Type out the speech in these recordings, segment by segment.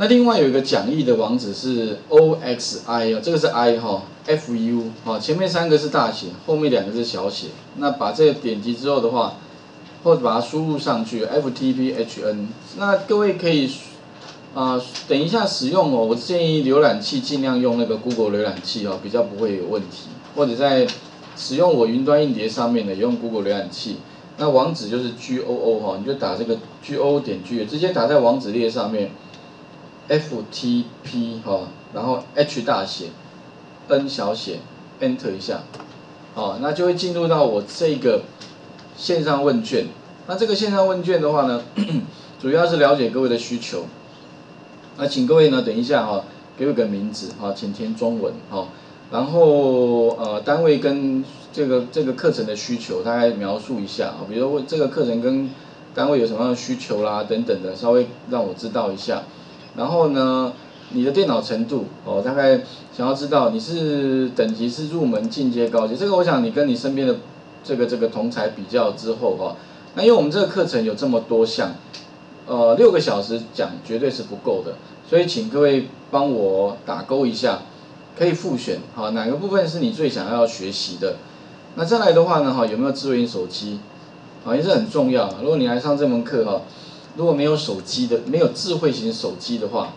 那另外有一个讲义的网址是 O X I 哦，这个是 I 哈，F U 哈，前面三个是大写，后面两个是小写。那把这个点击之后的话，或者把它输入上去 F T P H N。那各位可以啊，等一下使用哦，我建议浏览器尽量用那个 Google 浏览器哦，比较不会有问题。或者在使用我云端硬碟上面的也，用 Google 浏览器。那网址就是 G O O 哈，你就打这个 G O 点 G，直接打在网址列上面。FTP 哈，然后 H 大写，N 小写，Enter 一下，哦，那就会进入到我这个线上问卷。那这个线上问卷的话呢，主要是了解各位的需求。那请各位呢，等一下哈，给我个名字哈，请填中文哈，然后呃单位跟这个这个课程的需求大概描述一下啊，比如问这个课程跟单位有什么样的需求啦等等的，稍微让我知道一下。然后呢，你的电脑程度哦，大概想要知道你是等级是入门、进阶、高级，这个我想你跟你身边的这个这个同才比较之后哈，那因为我们这个课程有这么多项，呃，六个小时讲绝对是不够的，所以请各位帮我打勾一下，可以复选哈，哪个部分是你最想要学习的？那再来的话呢哈，有没有智慧型手机？啊，也是很重要。如果你来上这门课哈。如果没有手机的，没有智慧型手机的话，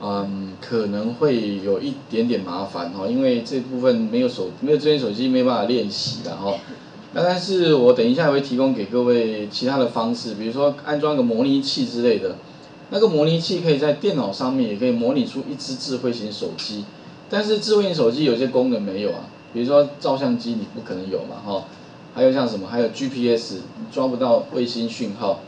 嗯，可能会有一点点麻烦哈，因为这部分没有手，没有智能手机，没办法练习的哈。那但是我等一下会提供给各位其他的方式，比如说安装个模拟器之类的。那个模拟器可以在电脑上面也可以模拟出一只智慧型手机，但是智慧型手机有些功能没有啊，比如说照相机你不可能有嘛哈，还有像什么，还有 GPS 抓不到卫星讯号。